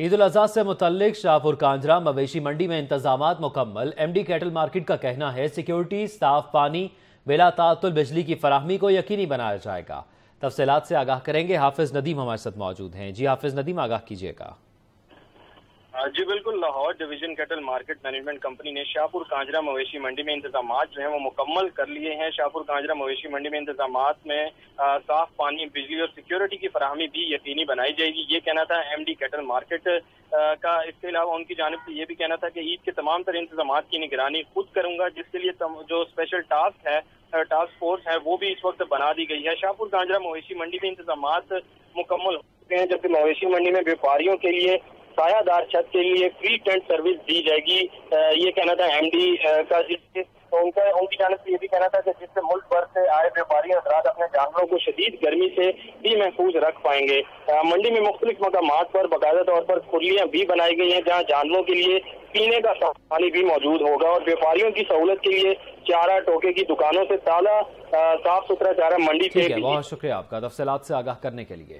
عید الاضحیٰ سے متعلق شاہپور کانجرا مویشی منڈی میں انتظامات مکمل۔ ایم ڈی کیٹل مارکیٹ کا کہنا ہے، سیکیورٹی، صاف پانی بلا تعطل بجلی کی فراہمی کو یقینی بنایا جائے گا۔ تفصیلات سے آگاہ کریں گے حافظ ندیم ہمارے ساتھ موجود ہیں۔ جی حافظ ندیم، آگاہ کیجیے گا۔ جی بالکل، Lahore division cattle market management company نے شاہپور کانجرا مویشی منڈی میں انتظامات جو ہیں وہ مکمل کر لیے ہیں۔ شاہپور کانجرا مویشی منڈی میں انتظامات میں صاف پانی، بجلی اور سیکیورٹی کی فراہمی بھی یقینی بنائی جائے گی۔ یہ کہنا تھا ایم ڈی کیٹل مارکیٹ کا۔ اس کے علاوہ ان کی جانب سے یہ بھی کہنا تھا کہ عید کے تمام تر انتظامات کی نگرانی خود کروں گا، جس کے لیے جو اسپیشل ٹاسک ہے ٹاسک فورس ہے، وہ بھی اس وقت بنا دی گئی ہے۔ شاہپور کانجرا مویشی منڈی میں انتظامات مکمل ہو چکے ہیں، جبکہ مویشی منڈی میں ویپاریوں کے لیے سایہ دار چھت کے لیے فری ٹینٹ سروس دی جائے گی۔ یہ کہنا تھا ایم ڈی کا ان کا ان کی جانب سے یہ بھی کہنا تھا کہ جس سے ملک بھر سے آئے ویپاری حضرات اپنے جانوروں کو شدید گرمی سے بھی محفوظ رکھ پائیں گے۔ منڈی میں مختلف مقامات پر باقاعدہ طور پر کھلیاں بھی بنائی گئی ہیں جہاں جانوروں کے لیے پینے کا پانی بھی موجود ہوگا اور ویپاریوں کی سہولت کے لیے چارہ ٹوکے کی دکانوں سے تازہ صاف ستھرا چارہ منڈی سے بہت شکریہ آپ کا۔ تفصیلات سے آگاہ کرنے کے لیے۔